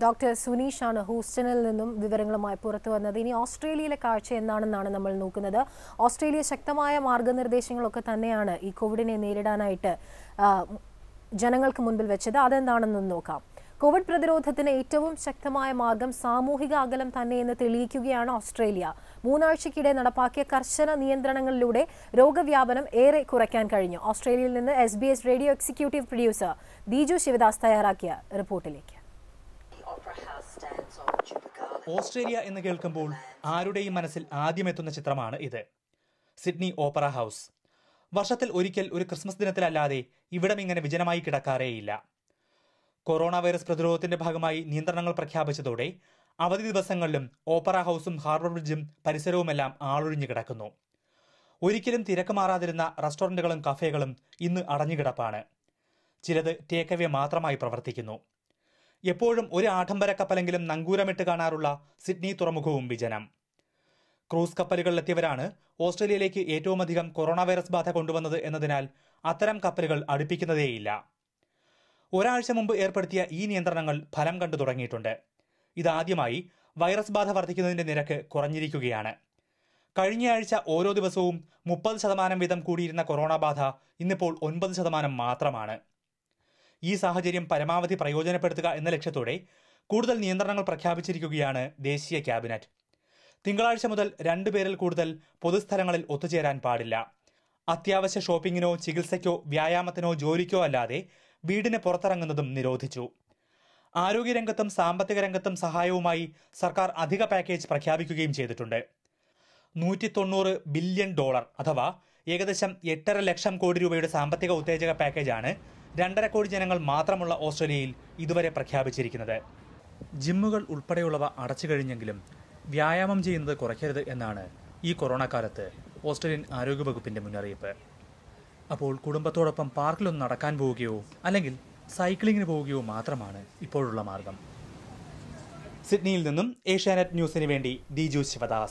Doctor സുനീഷാണ് ഹൂസ്റ്റണിൽ നിന്നും വിവരങ്ങളുമായി പുറത്തു വന്നത്. ഇനി ഓസ്ട്രേലിയയിലെ കാഴ്ച എന്താണെന്നാണ് നമ്മൾ നോക്കുന്നത്. ഓസ്ട്രേലിയ ശക്തമായ മാർഗനിർദ്ദേശങ്ങളൊക്കെ തന്നെയാണ് ഈ കോവിഡിനെ നേരിടാനായിട്ട് ജനങ്ങൾക്ക് മുൻപിൽ വെച്ചത്. അതെന്താണെന്ന് നോക്കാം. കോവിഡ് പ്രതിരോധത്തിന് ഏറ്റവും ശക്തമായ മാർഗം സാമൂഹിക അകലം തന്നെയെന്ന് തെളിയിക്കുകയാണ് ഓസ്ട്രേലിയ. മൂന്നാഴ്ചയ്ക്കിടെ നടപ്പാക്കിയ കർശന നിയന്ത്രണങ്ങളിലൂടെ രോഗവ്യാപനം ഏറെ കുറയ്ക്കാൻ കഴിഞ്ഞു. ഓസ്ട്രേലിയയിൽ നിന്ന് S radio executive producer Deeju Sivadas തയ്യാറാക്കിയ റിപ്പോർട്ടിലേക്ക്. ഓസ്ട്രേലിയ എന്ന് കേൾക്കുമ്പോൾ ആരുടെയും മനസ്സിൽ ആദ്യം എത്തുന്ന ചിത്രമാണ് ഇത്. Sydney opera house. വർഷത്തിൽ ഒരിക്കൽ ഒരു ക്രിസ്മസ് ദിനത്തിലല്ലാതെ ഇവിടം ഇങ്ങനെ വിജനമായി കിടക്കാറേയില്ല. കൊറോണ വൈറസ് പ്രതിരോധത്തിന്റെ ഭാഗമായി നിയന്ത്രണങ്ങൾ പ്രഖ്യാപിച്ചതോടെ അവധി ദിവസങ്ങളിലും ഓപ്പറ ഹൗസും ഹാർബർ ബ്രിഡ്ജും പരിസരവുമെല്ലാം ആളൊഴിഞ്ഞു കിടക്കുന്നു. ഒരിക്കലും തിരക്ക് മാറാതിരുന്ന റെസ്റ്റോറന്റുകളും കഫേകളും ഇന്ന് അടഞ്ഞുകിടപ്പാണ്. ചിലത് ടേക്ക് അവേ മാത്രമായി പ്രവർത്തിക്കുന്നു. എപ്പോഴും ഒരു ആഡംബര കപ്പലെങ്കിലും നങ്കൂരമിട്ട് കാണാറുള്ള സിഡ്നി തുറമുഖവും വിജനം. ക്രൂസ് കപ്പലുകളിലെത്തിയവരാണ് ഓസ്ട്രേലിയയിലേക്ക് ഏറ്റവും അധികം കൊറോണ വൈറസ് ബാധ കൊണ്ടുവന്നത് എന്നതിനാൽ അത്തരം കപ്പലുകൾ അടുപ്പിക്കുന്നതേയില്ല. ഒരാഴ്ച മുമ്പ് ഏർപ്പെടുത്തിയ ഈ നിയന്ത്രണങ്ങൾ ഫലം കണ്ടു തുടങ്ങിയിട്ടുണ്ട്. ഇതാദ്യമായി വൈറസ് ബാധ വർദ്ധിക്കുന്നതിന്റെ നിരക്ക് കുറഞ്ഞിരിക്കുകയാണ്. കഴിഞ്ഞയാഴ്ച ഓരോ ദിവസവും മുപ്പത് ശതമാനം വീതം കൂടിയിരുന്ന കൊറോണ ബാധ ഇന്നിപ്പോൾ ഒൻപത് ശതമാനം മാത്രമാണ്. ഈ സാഹചര്യം പരമാവധി പ്രയോജനപ്പെടുത്തുക എന്ന ലക്ഷ്യത്തോടെ കൂടുതൽ നിയന്ത്രണങ്ങൾ പ്രഖ്യാപിച്ചിരിക്കുകയാണ് ദേശീയ ക്യാബിനറ്റ്. തിങ്കളാഴ്ച മുതൽ രണ്ടു പേരിൽ കൂടുതൽ പൊതുസ്ഥലങ്ങളിൽ ഒത്തുചേരാൻ പാടില്ല. അത്യാവശ്യ ഷോപ്പിങ്ങിനോ ചികിത്സയ്ക്കോ വ്യായാമത്തിനോ ജോലിക്കോ അല്ലാതെ വീടിന് പുറത്തിറങ്ങുന്നതും നിരോധിച്ചു. ആരോഗ്യരംഗത്തും സാമ്പത്തിക രംഗത്തും സഹായവുമായി സർക്കാർ അധിക പാക്കേജ് പ്രഖ്യാപിക്കുകയും ചെയ്തിട്ടുണ്ട്. നൂറ്റി തൊണ്ണൂറ് ബില്യൺ ഡോളർ അഥവാ ഏകദേശം എട്ടര ലക്ഷം കോടി രൂപയുടെ സാമ്പത്തിക ഉത്തേജക പാക്കേജാണ് രണ്ടര കോടി ജനങ്ങൾ മാത്രമുള്ള ഓസ്ട്രേലിയയിൽ ഇതുവരെ പ്രഖ്യാപിച്ചിരിക്കുന്നത്. ജിമ്മുകൾ ഉൾപ്പെടെയുള്ളവ അടച്ചു കഴിഞ്ഞെങ്കിലും വ്യായാമം ചെയ്യുന്നത് കുറയ്ക്കരുത് എന്നാണ് ഈ കൊറോണ കാലത്ത് ഓസ്ട്രേലിയൻ ആരോഗ്യവകുപ്പിന്റെ മുന്നറിയിപ്പ്. അപ്പോൾ കുടുംബത്തോടൊപ്പം പാർക്കിലൊന്ന് നടക്കാൻ പോവുകയോ അല്ലെങ്കിൽ സൈക്ലിങ്ങിന് പോവുകയോ മാത്രമാണ് ഇപ്പോഴുള്ള മാർഗം. സിഡ്നിയിൽ നിന്നും ഏഷ്യാനെറ്റ് ന്യൂസിന് വേണ്ടി ദിജു ശിവദാസ്.